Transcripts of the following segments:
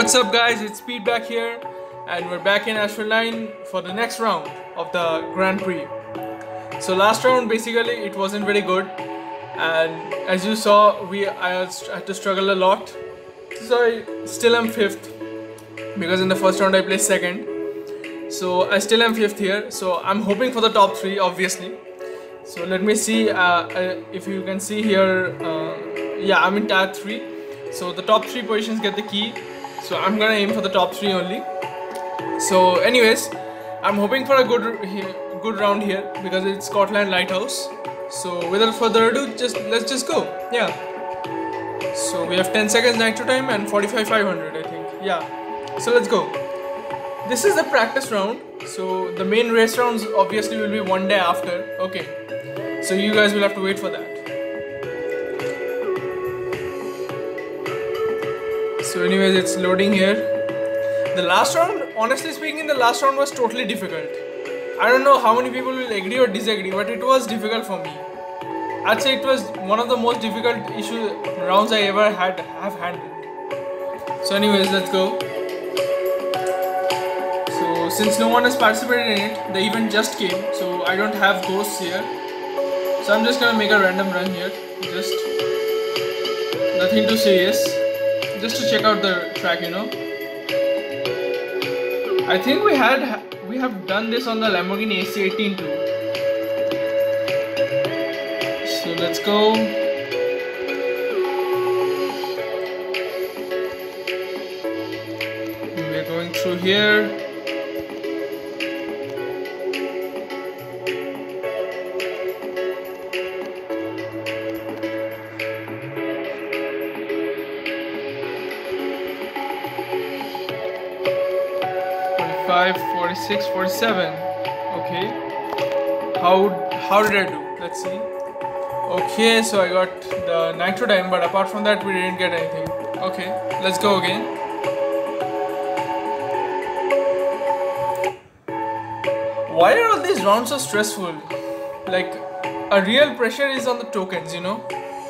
What's up guys, it's Pete back here and we're back in 9 for the next round of the Grand Prix. So last round basically it wasn't very good and as you saw we I had to struggle a lot. So I still am 5th because in the first round I placed 2nd. So I still am 5th here so I'm hoping for the top 3 obviously. So let me see uh, uh, if you can see here uh, yeah I'm in tab 3 so the top 3 positions get the key so I'm gonna aim for the top three only. So anyways I'm hoping for a good good round here because it's Scotland Lighthouse. So without further ado just let's just go. Yeah. So we have 10 seconds nitro time and 45 500 I think. Yeah. So let's go. This is the practice round. So the main race rounds obviously will be one day after. Okay. So you guys will have to wait for that so anyways it's loading here. The last round honestly speaking the last round was totally difficult. I don't know how many people will agree or disagree but it was difficult for me. I'd say it was one of the most difficult issue rounds I ever had have handled. So anyways let's go. So since no one has participated in it the event just came so I don't have ghosts here. So I'm just gonna make a random run here. Just nothing too serious just to check out the track, you know. I think we had we have done this on the Lamborghini AC18 too. So let's go. We're going through here. 45 46 47 okay. How how did i do? Let's see. Okay so i got the nitro time but apart from that we didn't get anything. Okay let's go again. Why are all these rounds so stressful? Like a real pressure is on the tokens you know?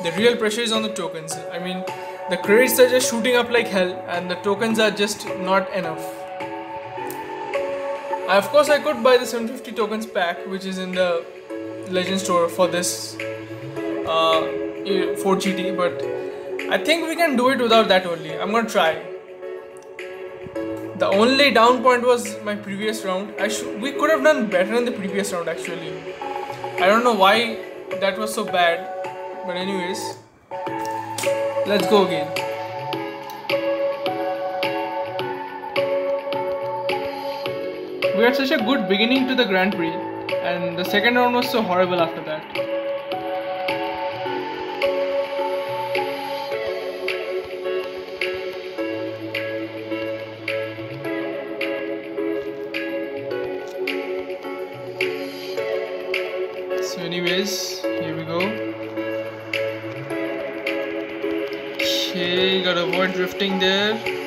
The real pressure is on the tokens. I mean the credits are just shooting up like hell and the tokens are just not enough of course, I could buy the 750 tokens pack, which is in the Legend store for this uh, Ford GT, but I think we can do it without that only. I'm gonna try. The only down point was my previous round. I should we could have done better in the previous round actually. I don't know why that was so bad, but anyways, let's go again. We had such a good beginning to the Grand Prix, and the second round was so horrible after that. So anyways, here we go. Okay, gotta avoid drifting there.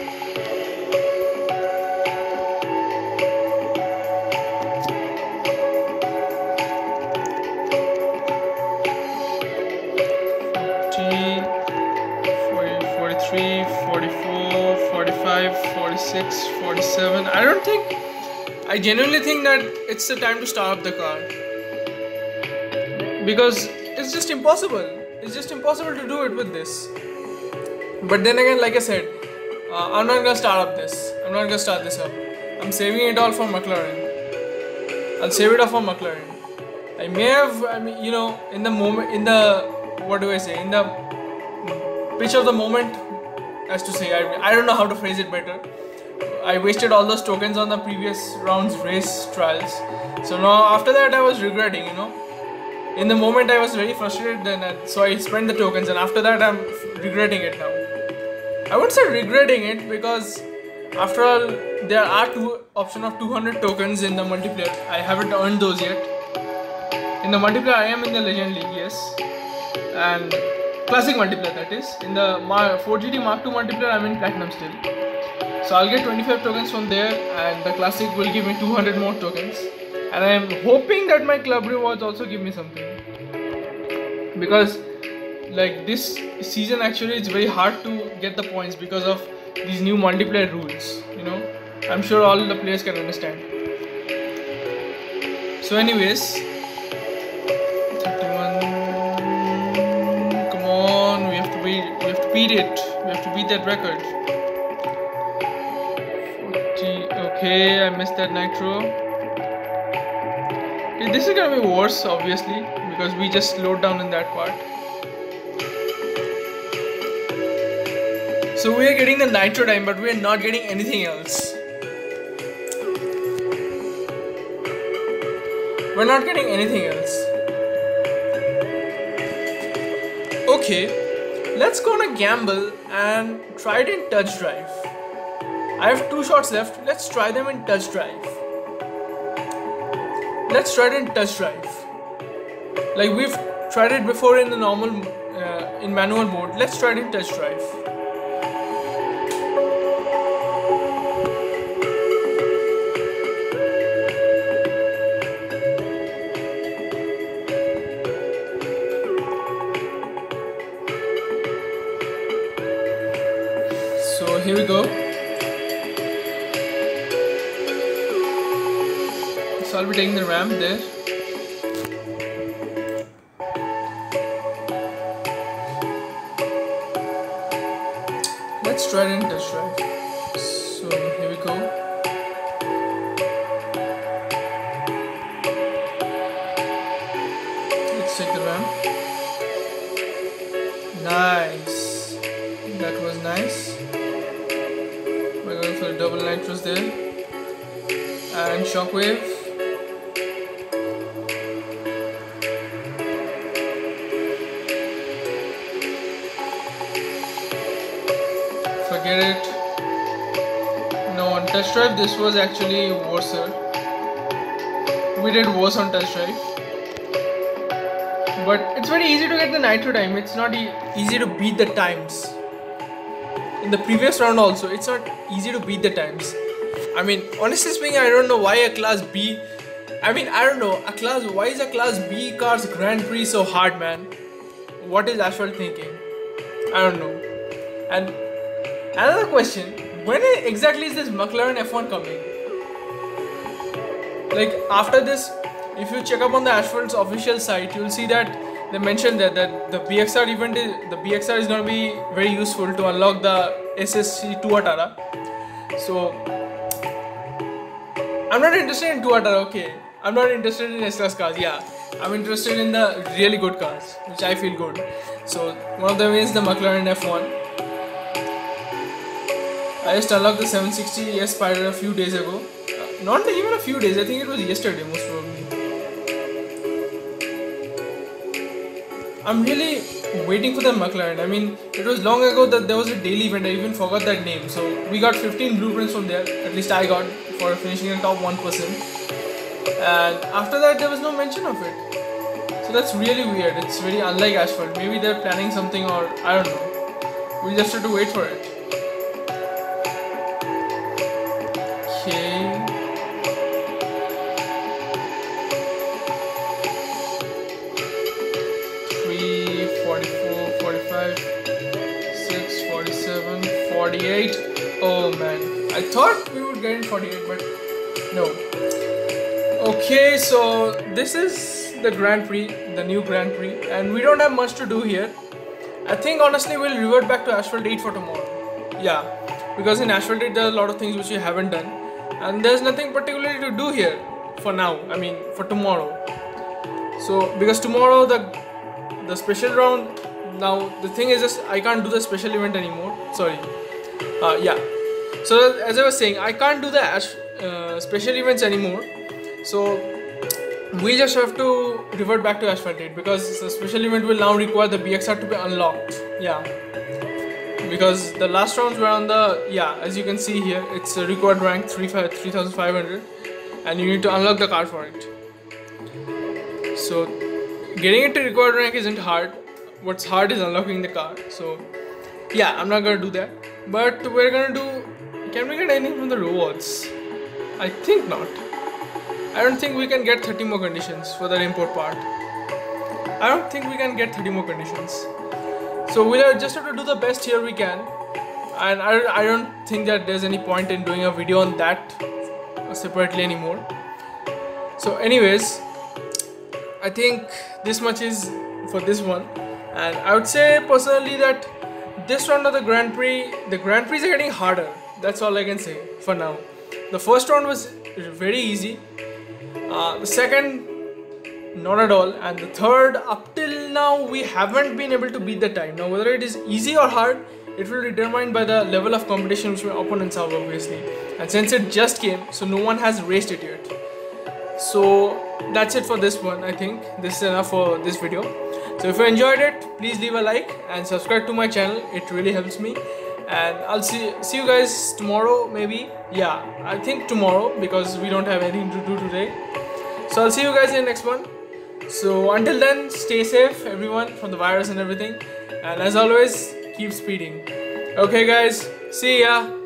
46, 47. I don't think. I genuinely think that it's the time to start up the car. Because it's just impossible. It's just impossible to do it with this. But then again, like I said, uh, I'm not gonna start up this. I'm not gonna start this up. I'm saving it all for McLaren. I'll save it all for McLaren. I may have, I mean, you know, in the moment, in the, what do I say, in the pitch of the moment, as to say, I, I don't know how to phrase it better. I wasted all those tokens on the previous round's race trials. So now after that I was regretting, you know. In the moment I was very frustrated then uh, so I spent the tokens and after that I'm regretting it now. I wouldn't say regretting it because after all there are two option of 200 tokens in the multiplayer. I haven't earned those yet. In the multiplayer I am in the Legend League, yes. And classic multiplayer that is. In the Ford GT Mark II multiplayer I'm in Platinum still. So I'll get 25 tokens from there and the classic will give me 200 more tokens. And I'm hoping that my club rewards also give me something. Because like this season actually it's very hard to get the points because of these new multiplayer rules. You know, I'm sure all the players can understand. So, anyways, beat. It. We have to beat that record. 40. Okay, I missed that nitro. Okay, this is gonna be worse, obviously, because we just slowed down in that part. So we are getting the nitro time, but we are not getting anything else. We're not getting anything else. Okay, let's go on a gamble and try it in touch drive. I have two shots left. Let's try them in touch drive. Let's try it in touch drive. Like we've tried it before in the normal, uh, in manual mode. Let's try it in touch drive. So here we go. So I'll be taking the ramp there. Let's try it in touch drive. And shockwave. Forget it. No, on touch drive this was actually worse. We did worse on touch drive. But it's very easy to get the nitro time. It's not e- easy to beat the times. In the previous round also, it's not easy to beat the times. I mean, honestly speaking, I don't know why a class B. I mean, I don't know a class. Why is a class B car's Grand Prix so hard, man? What is Asphalt thinking? I don't know. And another question: When exactly is this McLaren F1 coming? Like after this, if you check up on the Asphalt's official site, you'll see that they mentioned that that the BXR event is the BXR is going to be very useful to unlock the SSC Tuatara. So I'm not interested in Tuatara. Okay, I'm not interested in S-Class cars. Yeah, I'm interested in the really good cars, which I feel good. So one of them is the McLaren F1. I just unlocked the 760 S Spider a few days ago. Uh, Not even a few days. I think it was yesterday, most probably. I'm really waiting for the McLaren. I mean, it was long ago that there was a daily event. I even forgot that name. So we got 15 blueprints from there. At least I got for finishing in top one percent. And after that, there was no mention of it. So that's really weird. It's very unlike Asphalt. Maybe they're planning something, or I don't know. We just have to wait for it. Forty-eight. Oh man, I thought we would get in 48, but no. Okay, so this is the Grand Prix, the new Grand Prix, and we don't have much to do here. I think honestly we'll revert back to Asphalt 8 for tomorrow. Yeah, because in Asphalt 8 there are a lot of things which we haven't done, and there's nothing particularly to do here for now. I mean, for tomorrow. So because tomorrow the the special round. Now the thing is just I can't do the special event anymore. Sorry. Uh, yeah. So as I was saying, I can't do the uh, special events anymore. So we just have to revert back to Asphalt 8 because the special event will now require the BXR to be unlocked. Yeah. Because the last rounds were on the yeah, as you can see here, it's a required rank 3, 3500 and you need to unlock the car for it. So getting it to required rank isn't hard. What's hard is unlocking the car. So yeah, I'm not gonna do that. But we're gonna do can we get anything from the rewards? I think not. I don't think we can get 30 more conditions for the import part. I don't think we can get 30 more conditions. So we'll just have to do the best here we can. and I, I don't think that there's any point in doing a video on that separately anymore so anyways I think this much is for this one and I would say personally that this round of the Grand Prix the Grand Prix are getting harder that's all I can say for now. The first round was very easy. Uh, the second not at all. And the third up till now we haven't been able to beat the time now whether it is easy or hard it will be determined by the level of competition which my opponents have obviously. And since it just came so no one has raced it yet. So that's it for this one i think. This is enough for this video. So if you enjoyed it please leave a like and subscribe to my channel. It really helps me and i'll see see you guys tomorrow maybe. Yeah i think tomorrow because we don't have anything to do today. So i'll see you guys in the next one. So until then stay safe everyone from the virus and everything. And as always keep speeding. Okay guys. See ya